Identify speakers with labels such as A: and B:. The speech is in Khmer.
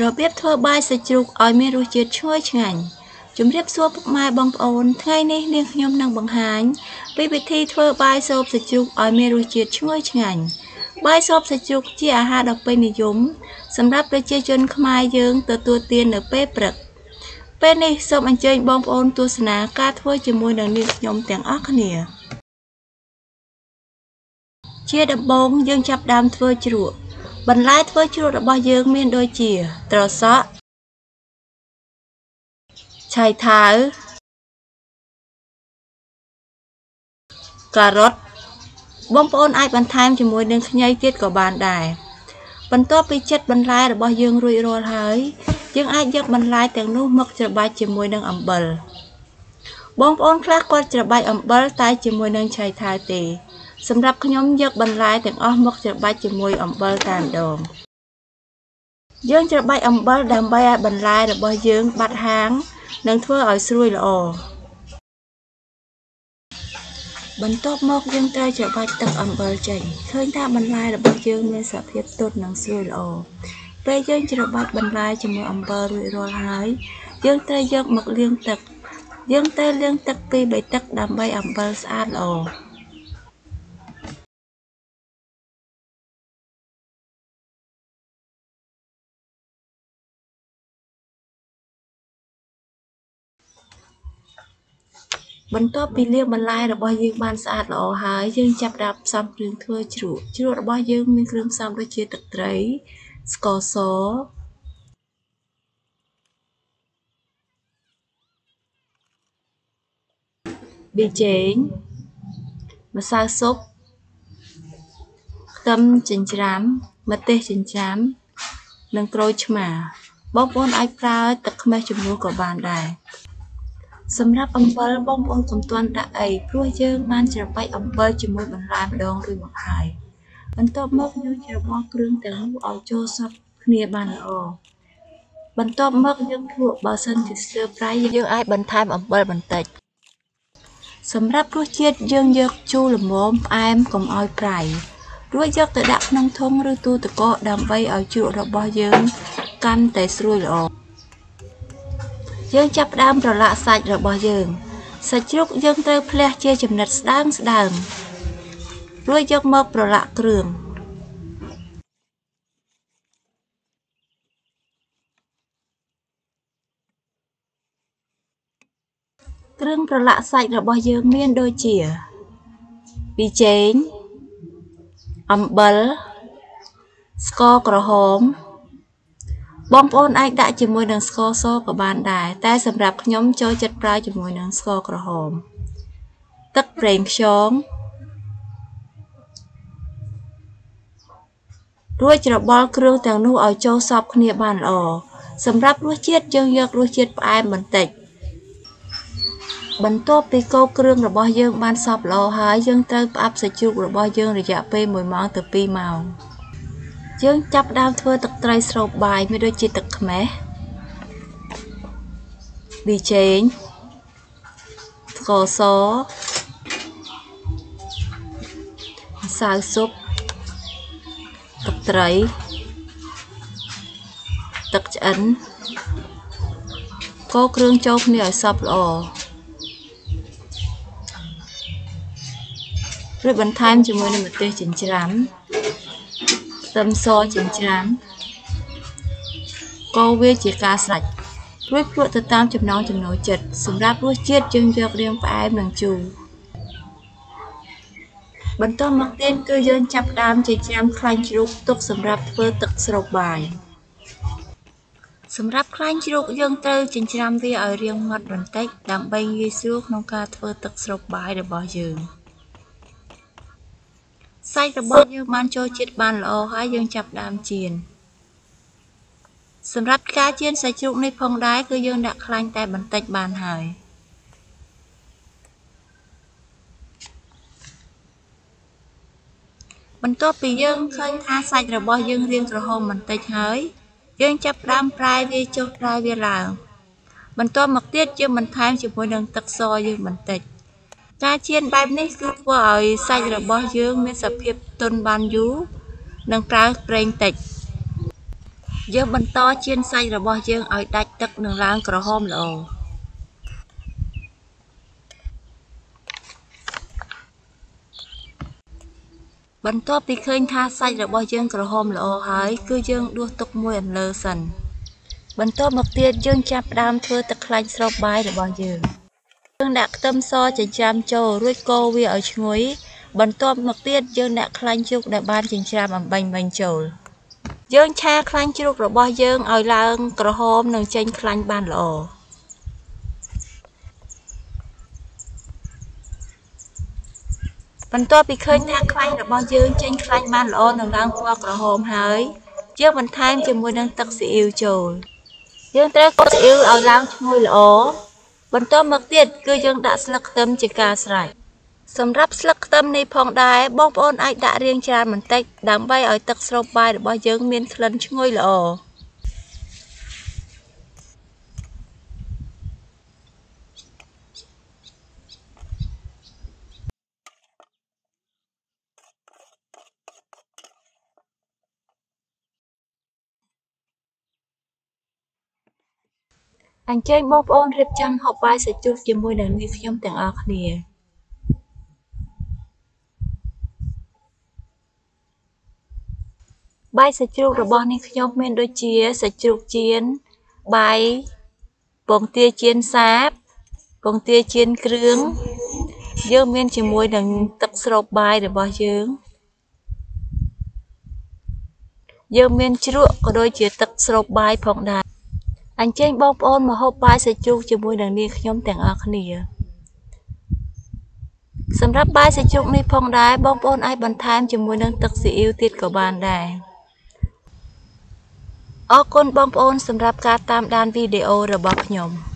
A: របៀបធ្វើបាយសាច់ជ្រូកឲ្យមានរសជាតិឈ្ងុយឆ្ងាញ់ជំរាបសួរពុកម៉ែបងប្អូនថ្ងៃនេះនាងខ្ញុំនឹងបង្ហាញពីវិធីធ្វើបាយសូបសាច់ជ្រូកឲ្យមានរសជាតិឈ្ងុយឆ្ងាញ់បាយសូបសាច់ជ្រូកជាអាហារដ៏ពេញនិយមសម្រាប់ប្រជាជនខ្មែរយើងទទួលទាននៅពេលព្រឹកពេលនេះសូមអញ្ជើញបងប្អូនទស្សនាការធ្វើជាមួយនឹងនាងខ្ញុំទាំងអស់គ្នា ជាដំបូងយើងចាប់ផ្ដើមធ្វើជ្រក់ បន្លែធ្វើជ្រក់របស់យើងមានដូចជា ត្រសក់ឆៃថាវការ៉ុតបងប្អូនអាចបន្ថែមជាមួយនឹងខ្ញីទៀតក៏បានដែរបន្ទាប់ពីចិតបន្លែរបស់យើងរួចរាល់ហើយ យើងអាចយកបន្លែទាំងនោះមកច្របាច់ជាមួយនឹងអំបិលបងប្អូនខ្លះគាត់ច្របាច់អំបិលតែជាមួយនឹងឆៃថាវទេ សម្រាប់ខ្ញុំយកបន្លែទាំងអស់មកច្របាច់ជាមួយអំបិលតែម្ដងយើងច្របាច់អំបិលដើម្បីឲ្យបន្លែរបស់យើងបាត់ហាង និងធ្វើឲ្យស្រួយល្អបន្ទាប់មកយើងត្រូវច្របាច់ទឹកអំបិលចេញឃើញថាបន្លែរបស់យើងមានសភាពទន់និងស្រួយល្អពេលយើងច្របាច់បន្លែជាមួយអំបិលរួចរាល់ហើយ យើងត្រូវយកមកលាងទឹក យើងត្រូវលាងទឹកពីរបីទឹកដើម្បីអំបិលស្អាតល្អ បន្ទាប់ពីលាងបន្លែរបស់យើងបានស្អាតល្អហើយយើងចាប់ផ្ដើមផ្សំគ្រឿងធ្វើជ្រក់ជ្រក់របស់យើងមានគ្រឿងផ្សំដូចជាទឹកត្រី ស្ករសប៊ីចេងម្សៅស៊ុបខ្ទឹមចិញ្ច្រាំម្ទេសចិញ្ច្រាំនិងក្រូចឆ្មាបងប្អូនអាចប្រើទឹកខ្មេះជំនួសក៏បានដែរ សម្រាប់អំបិលបងប្អូនកុំទាន់ដាក់អីព្រោះយើងបានច្របាច់អំបិលជាមួយបន្លែម្ដងរួចមកហើយបន្ទាប់មកយើងច្របល់គ្រឿងទាំងនោះឲ្យចូលសព្វគ្នាបានល្អបន្ទាប់មកយើងភ្លក់បើសិនជាស្ទើរប្រៃយើងអាចបន្ថែមអំបិលបន្តិចសម្រាប់រសជាតិយើងយកជូរល្មមផ្អែមកុំឲ្យប្រៃរួចយកទៅដាក់ក្នុងធុងឬទូទឹកកកដើម្បីឲ្យជ្រក់របស់យើងកាន់តែស្រួយល្អ យើងចាប់ផ្ដើមប្រឡាក់សាច់របស់យើងសាច់ជ្រូកយើងត្រូវភ្លះជាចំណិតស្ដើងស្ដើងរួចយកមកប្រឡាក់គ្រឿងគ្រឿងប្រឡាក់សាច់របស់យើងមានដូចជាប៊ីចេងអំបិលស្ករក្រហម បងប្អូនអាចដាក់ជាមួយនឹងស្ករសក៏បានដែរតែសម្រាប់ខ្ញុំចូលចិត្តប្រើជាមួយនឹងស្ករក្រហម ទឹកប្រេងខ្យងរួចច្របល់គ្រឿងទាំងនោះឲ្យចូលសព្វគ្នាបានល្អសម្រាប់រសជាតិយើងយករសជាតិផ្អែមបន្តិចបន្ទាប់ពីកូរគ្រឿងរបស់យើងបានសព្វល្អហើយយើងត្រូវផ្អាប់សាច់ជ្រូករបស់យើងរយៈពេល1ម៉ោងទៅ2ម៉ោង យើងចាប់ផ្ដើមធ្វើទឹកត្រីស្រូបបាយមានដូចជាទឹកខ្មេះប៊ីចេងស្ករសម្សៅស៊ុបទឹកត្រីទឹកឆ្អិនកូរគ្រឿងចូលគ្នាឲ្យសព្វល្អរួចបន្ថែមជាមួយនឹងម្ទេសចិញ្ច្រាំ ខ្ទឹមសចិញ្ច្រាំកូរវាជាការស្រេចរួចភ្លក់ទៅតាមចំណង់ចំណូលចិត្តសម្រាប់រសជាតិយើងយករាងផ្អែមនិងជូរបន្តមកទៀតគឺយើងចាប់ផ្ដើមចិញ្ច្រាំខ្លាញ់ជ្រូកទុកសម្រាប់ធ្វើទឹកស្រូបបាយសម្រាប់ខ្លាញ់ជ្រូកយើងត្រូវចិញ្ច្រាំវាឲ្យរាងម៉ត់បន្តិចដើម្បីងាយស្រួលក្នុងការធ្វើទឹកស្រូបបាយរបស់យើង។ សាច់របស់យើងបានចូលជាតិបានល្អហើយយើងចាប់ដើមចៀនសម្រាប់ការចៀនសាច់ជ្រូកនេះផងដែរគឺយើងដាក់ខ្លាញ់តែបន្តិចបានហើយបន្ទាប់ពីយើងឃើញថាសាច់របស់យើងរាងក្រហមបន្តិចហើយយើងចាប់ផ្ដើមប្រែវាចុះប្រែវាឡើងបន្ទាប់មកទៀតយើងបន្ថែមជាមួយនឹងទឹកសយើងបន្តិច ការចៀនបែបនេះគឺធ្វើឲ្យសាច់របស់យើងមានសភាពទន់បានយូរនិងប្រើប្រេងតិចយើងបន្តចៀនសាច់របស់យើងឲ្យដាច់ទឹកនិងឡើងក្រហមល្អបន្ទាប់ពីឃើញថាសាច់របស់យើងក្រហមល្អហើយ គឺយើងដួសទុកមួយអន្លើសិនបន្ទាប់មកទៀតយើងចាប់ផ្ដើមធ្វើទឹកខ្លាញ់ស្រូបបាយរបស់យើង យើងដាក់ខ្ទឹមសចិញ្ច្រាំចូល រួចកូរវាឲ្យឈ្ងុយ បន្ទាប់មកទៀតយើងដាក់ខ្លាញ់ជ្រូកដែលបានចិញ្ច្រាំអំបាញ់មិញចូល យើងឆាខ្លាញ់ជ្រូករបស់យើងឲ្យឡើងក្រហមនិងចេញខ្លាញ់បានល្អបន្ទាប់ពីឃើញថាខ្លាញ់របស់យើងចេញខ្លាញ់បានល្អនិងឡើងពណ៌ក្រហមហើយយើងបន្ថែមជាមួយនឹងទឹកស៊ីអ៊ីវចូល យើងត្រូវកូរស៊ីអ៊ីវឲ្យឡើងឈ្ងុយល្អ បន្ទាប់មកទៀតគឺយើងដាក់ស្លឹកខ្ទឹមជាការស្រេចសម្រាប់ស្លឹកខ្ទឹមនេះផងដែរបងប្អូនអាចដាក់រាងច្រើនបន្តិចដើម្បីឲ្យទឹកស្រូបបាយរបស់យើងមានក្លិនឈ្ងុយល្អ អញ្ជើញបងប្អូនរៀបចំហូបបាយសាច់ជ្រូកជាមួយនឹងនាងខ្ញុំទាំងអស់គ្នាបាយសាច់ជ្រូករបស់នាងខ្ញុំមានដូចជាសាច់ជ្រូកចៀនបាយពងទាចៀនសាបពងទាចៀនគ្រឿងយើងមានជាមួយនឹងទឹកស្រូបបាយរបស់យើង យើងមានជ្រក់ក៏ដូចជាទឹកស្រូបបាយផងដែរ អញ្ជើញបងប្អូនមកហូបបាយសាច់ជ្រូកជាមួយនឹងនាងខ្ញុំទាំងអស់គ្នាសម្រាប់បាយសាច់ជ្រូកនេះផងដែរបងប្អូនអាចបន្ថែមជាមួយនឹងទឹកស៊ីអ៊ីវទៀតក៏បានដែរអរគុណបងប្អូនសម្រាប់ការតាមដានវីដេអូរបស់ខ្ញុំ។